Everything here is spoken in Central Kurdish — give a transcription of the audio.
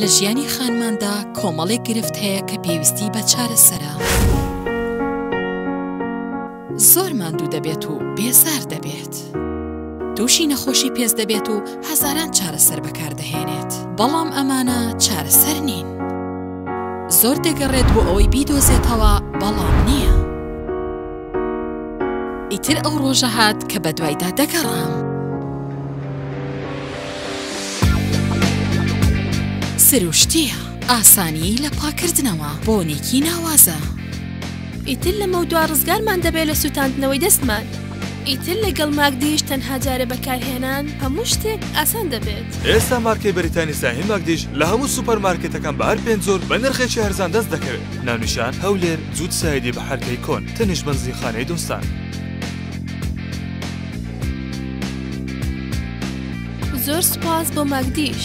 لە ژیانی خانماندا کۆمەڵێک گرفت هەیە کە پێویستی بە چارەسەرە. زۆر ماندوو دەبێت و بێزار دەبێت. تووشی نەخۆشی پێست دەبێت و هەزاران چارەسەر بەکاردەهێنێت، بەڵام ئەمانە چارەسەر نین. زۆر دەگەڕێت بۆ ئەوەی بیدۆزێتەوە، بەڵام نییە. ئیتر ئەو ڕۆژە هات کە بەدوایدا دەگەڕام. سروشتییە، ئاسانیی لە پاککردنەوە، بۆنێکی ناوازە. ئیتر لەمەودوا ڕزگارمان دەبێت لە سووتاندنەوەی دەستمان. ئیتر لەگەڵ ماکدیش تەنها جارێ بەکارهێنان، هەموو شتێک ئاسان دەبێت. ئێستا مارکەی بەریتانی ساهی ماکدیش لە هەموو سوپەرمارکێتەکان بە هەر پێنج جۆر بە نرخێکی هەرزان دەست دەکەوێت، ناونیشان، هەولێر، جووت سایدی بەحەرکەی کۆن، تەنیشت بەنزینخانەی دۆستان. زۆر سپاس بۆ مەگدیش.